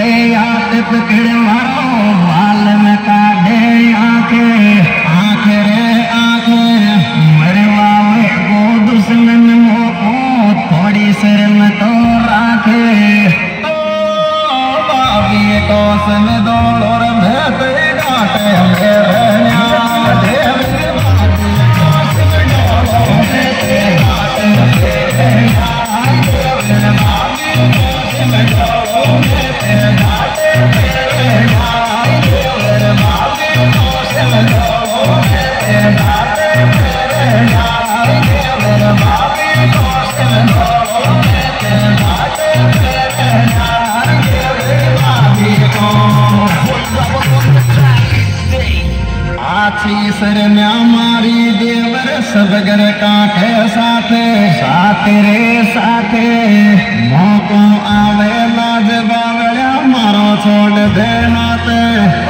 पकड़ मारो बाल में काटे आँखें, आँख रे आँख। मरवा को दुश्मन मोको, थोड़ी शर्म तो राखे। ओ, बाबी तो दौड़ सर में मारी देवर सब घर काठे साथे, साथ रे साथे, मौको आवे लाज बावड़ा मारो छोड़ दे बाबी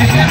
लगे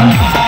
Thank you.